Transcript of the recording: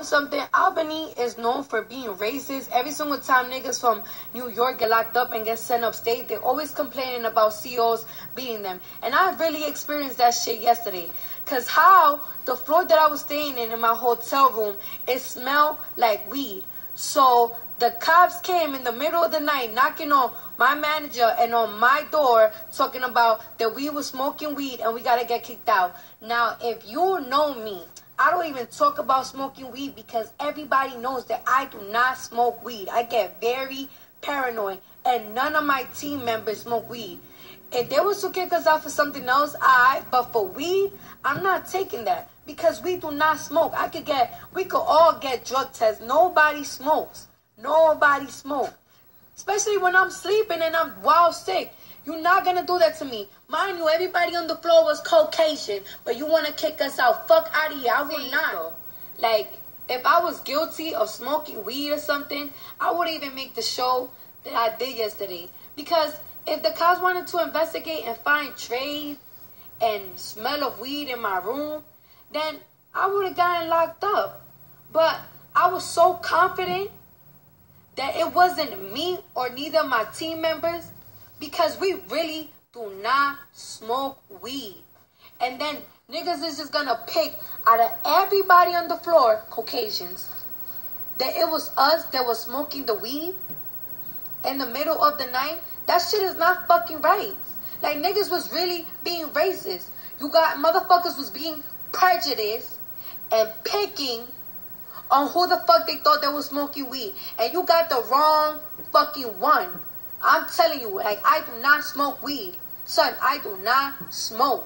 know something? Albany is known for being racist. Every single time niggas from New York get locked up and get sent upstate, they're always complaining about COs beating them. And I really experienced that shit yesterday. Cause how the floor that I was staying in in my hotel room, it smelled like weed. So the cops came in the middle of the night knocking on my manager and on my door talking about that we were smoking weed and we gotta get kicked out. Now, if you know me, I don't even talk about smoking weed because everybody knows that I do not smoke weed. I get very paranoid, and none of my team members smoke weed. If they was to kick us out for something else, I. But for weed, I'm not taking that because we do not smoke. I could get, we could all get drug tests. Nobody smokes. Nobody smokes. Especially when I'm sleeping and I'm wild sick. You're not gonna do that to me. Mind you, everybody on the floor was Caucasian, but you wanna kick us out. Fuck out of here. I would not. Like, if I was guilty of smoking weed or something, I wouldn't even make the show that I did yesterday. Because if the cops wanted to investigate and find trade and smell of weed in my room, then I would have gotten locked up. But I was so confident that it wasn't me or neither of my team members because we really do not smoke weed. And then niggas is just gonna pick out of everybody on the floor, Caucasians, that it was us that was smoking the weed in the middle of the night. That shit is not fucking right. Like niggas was really being racist. You got motherfuckers was being prejudiced and picking on who the fuck they thought they was smoking weed. And you got the wrong fucking one. I'm telling you, like, I do not smoke weed. Son, I do not smoke.